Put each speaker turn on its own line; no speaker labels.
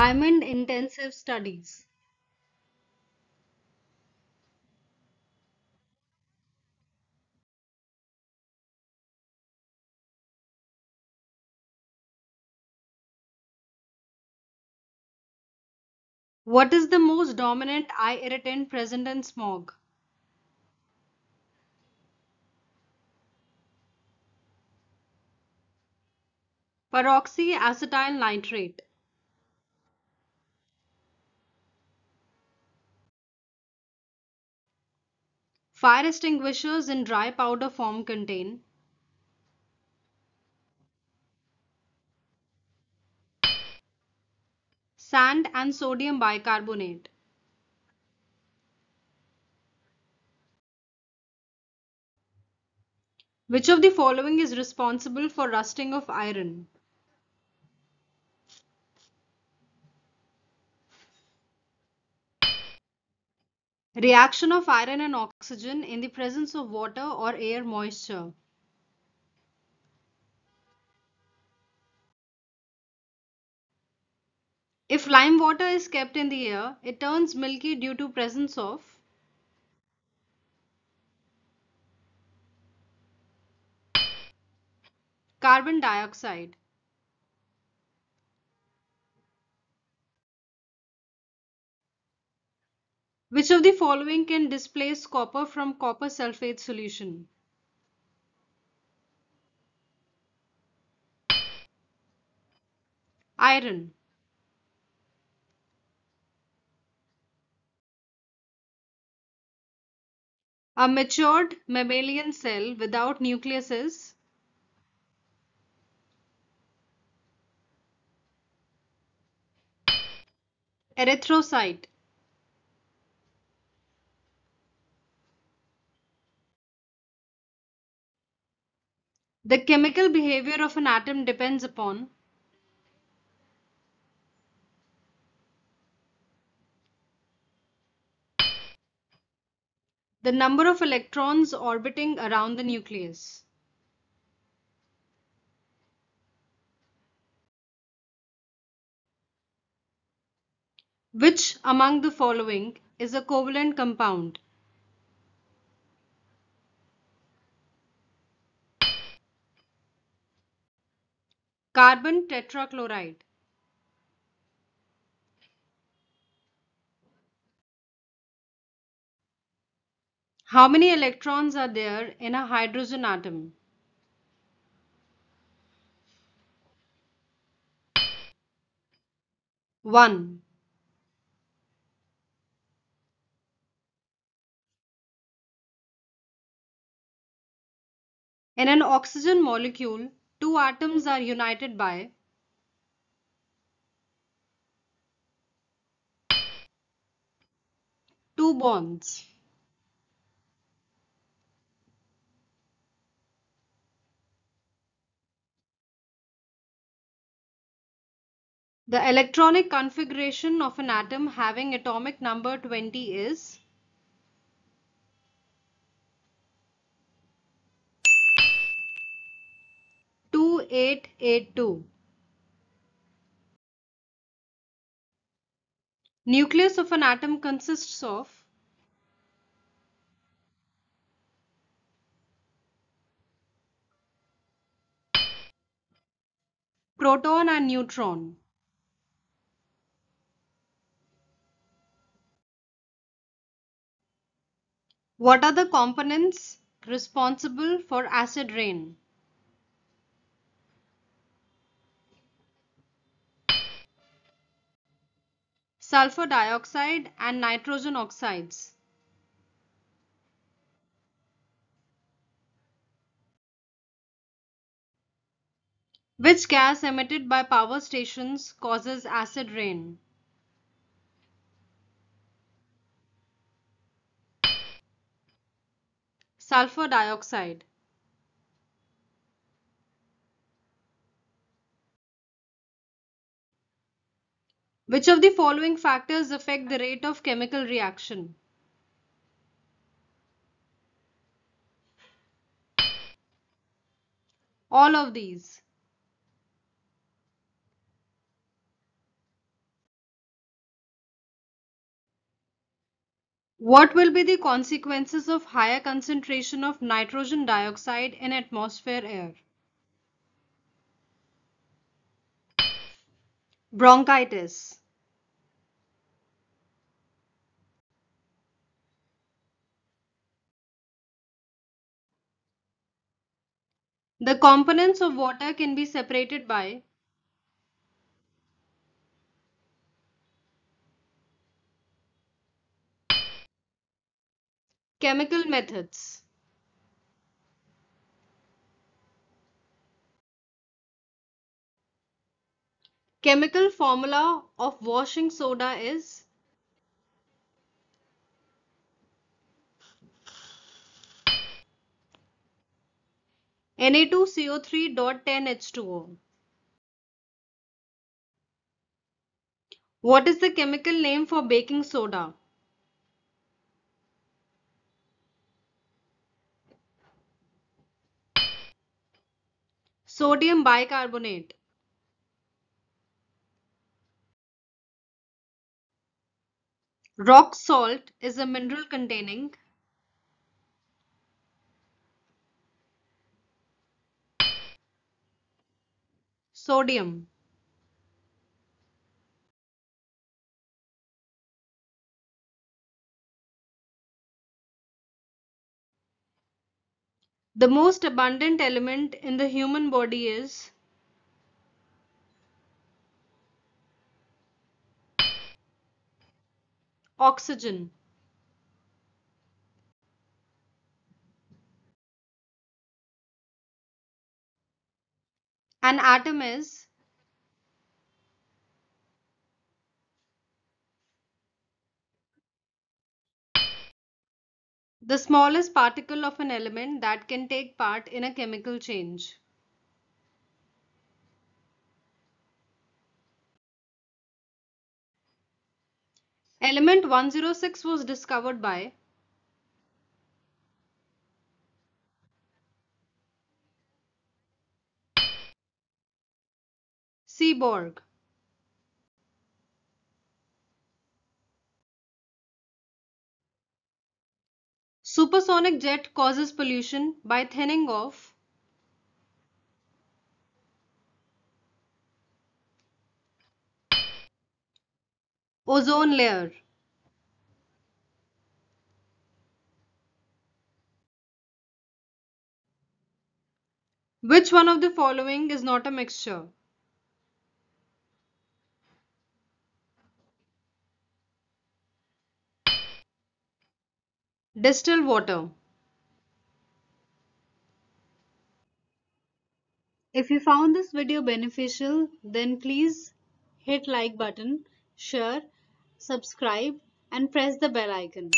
Diamond intensive studies. What is the most dominant eye irritant present in smog? Peroxyacetyl nitrate. Fire extinguishers in dry powder form contain sand and sodium bicarbonate. Which of the following is responsible for rusting of iron? Reaction of iron and oxygen in the presence of water or air moisture. If lime water is kept in the air, it turns milky due to presence of carbon dioxide. Which of the following can displace copper from copper sulfate solution? Iron. A matured mammalian cell without nucleus is erythrocyte. The chemical behavior of an atom depends upon the number of electrons orbiting around the nucleus. Which among the following is a covalent compound? Carbon tetrachloride. How many electrons are there in a hydrogen atom? One. In an oxygen molecule, two atoms are united by two bonds. The electronic configuration of an atom having atomic number 20 is two eight eight two. Nucleus of an atom consists of proton and neutron. What are the components responsible for acid rain? Sulfur dioxide and nitrogen oxides. Which gas emitted by power stations causes acid rain? Sulfur dioxide. Which of the following factors affect the rate of chemical reaction? All of these. What will be the consequences of higher concentration of nitrogen dioxide in atmosphere air? Bronchitis. The components of water can be separated by chemical methods. Chemical formula of washing soda is Na2CO3.10H2O. What is the chemical name for baking soda? Sodium bicarbonate. Rock salt is a mineral containing sodium. The most abundant element in the human body is oxygen. An atom is the smallest particle of an element that can take part in a chemical change. Element 106 was discovered by Seaborg. Supersonic jet causes pollution by thinning of ozone layer. Which one of the following is not a mixture? Distilled water. If you found this video beneficial, then please hit like button, share, subscribe and press the bell icon.